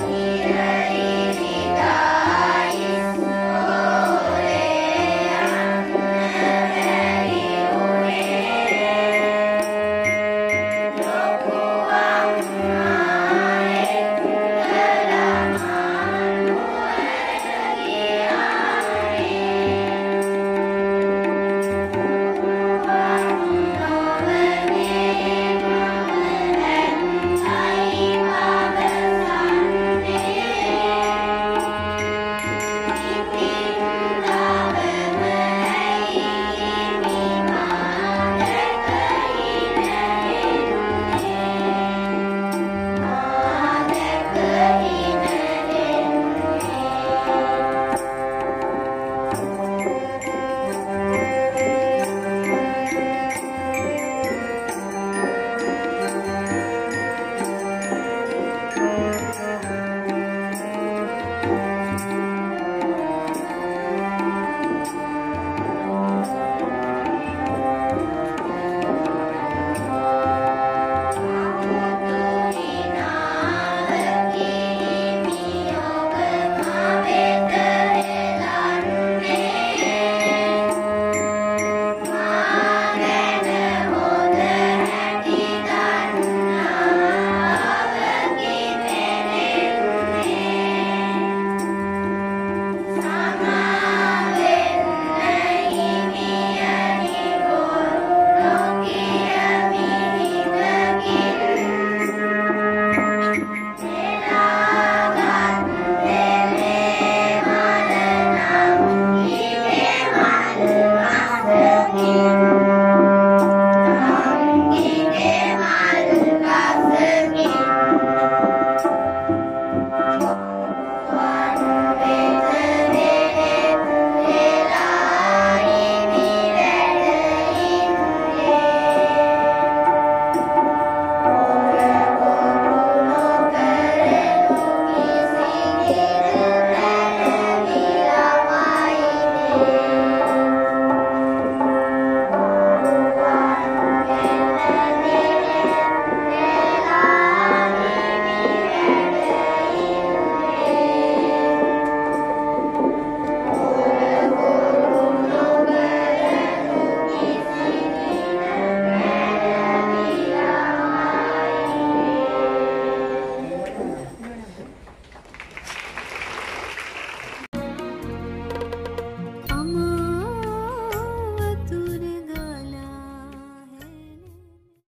Yeah. you. Yeah.